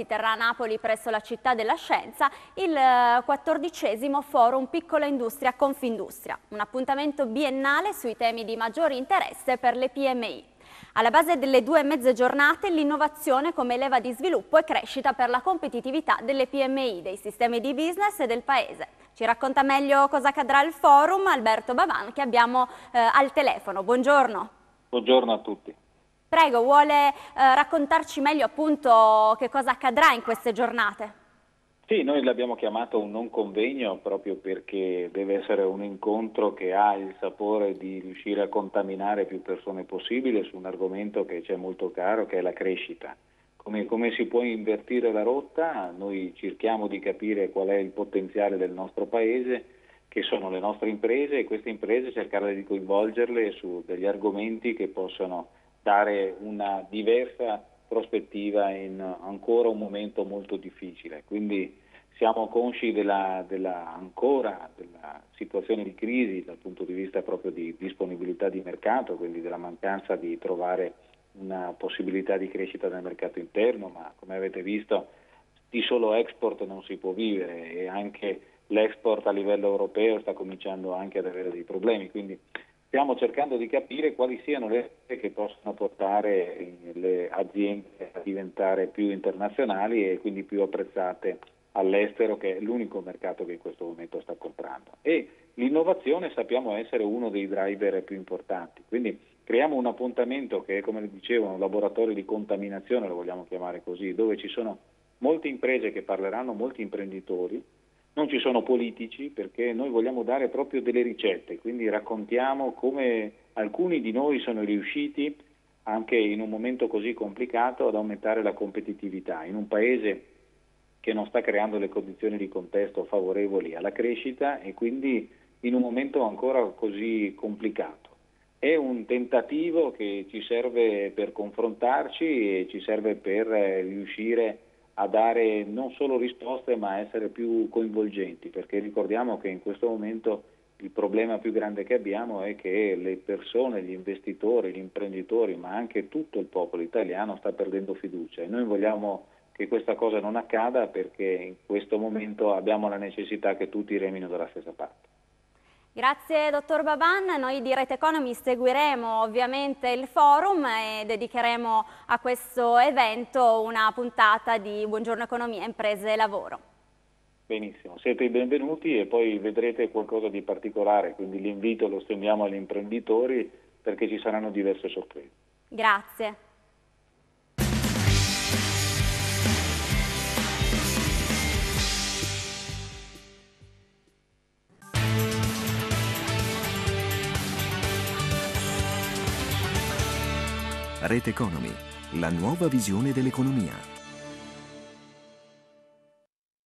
si terrà a Napoli presso la città della scienza il eh, quattordicesimo forum Piccola Industria Confindustria, un appuntamento biennale sui temi di maggiore interesse per le PMI. Alla base delle due mezze giornate l'innovazione come leva di sviluppo e crescita per la competitività delle PMI, dei sistemi di business e del Paese. Ci racconta meglio cosa accadrà al forum Alberto Bavan che abbiamo eh, al telefono. Buongiorno. Buongiorno a tutti. Prego, vuole eh, raccontarci meglio appunto che cosa accadrà in queste giornate? Sì, noi l'abbiamo chiamato un non convegno proprio perché deve essere un incontro che ha il sapore di riuscire a contaminare più persone possibile su un argomento che ci è molto caro, che è la crescita. Come, come, si può invertire la rotta? Noi cerchiamo di capire qual è il potenziale del nostro paese, che sono le nostre imprese e queste imprese cercare di coinvolgerle su degli argomenti che possono dare una diversa prospettiva in ancora un momento molto difficile. Quindi siamo consci della, della, ancora della situazione di crisi dal punto di vista proprio di disponibilità di mercato, quindi della mancanza di trovare una possibilità di crescita nel mercato interno, ma come avete visto di solo export non si può vivere e anche l'export a livello europeo sta cominciando anche ad avere dei problemi. Quindi stiamo cercando di capire quali siano le che possono portare le aziende a diventare più internazionali e quindi più apprezzate all'estero, che è l'unico mercato che in questo momento sta comprando. E l'innovazione sappiamo essere uno dei driver più importanti. Quindi creiamo un appuntamento che è, come dicevo, un laboratorio di contaminazione, lo vogliamo chiamare così, dove ci sono molte imprese che parleranno, molti imprenditori, non ci sono politici perché noi vogliamo dare proprio delle ricette, quindi raccontiamo come alcuni di noi sono riusciti anche in un momento così complicato ad aumentare la competitività in un paese che non sta creando le condizioni di contesto favorevoli alla crescita e quindi in un momento ancora così complicato. È un tentativo che ci serve per confrontarci e ci serve per riuscire a a dare non solo risposte ma a essere più coinvolgenti, perché ricordiamo che in questo momento il problema più grande che abbiamo è che le persone, gli investitori, gli imprenditori, ma anche tutto il popolo italiano sta perdendo fiducia e noi vogliamo che questa cosa non accada perché in questo momento abbiamo la necessità che tutti remino dalla stessa parte. Grazie dottor Baban, noi di Rete Economy seguiremo ovviamente il forum e dedicheremo a questo evento una puntata di Buongiorno Economia, Imprese e Lavoro. Benissimo, siete i benvenuti e poi vedrete qualcosa di particolare, quindi l'invito lo stendiamo agli imprenditori perché ci saranno diverse sorprese. Grazie. Rete Economy, la nuova visione dell'economia.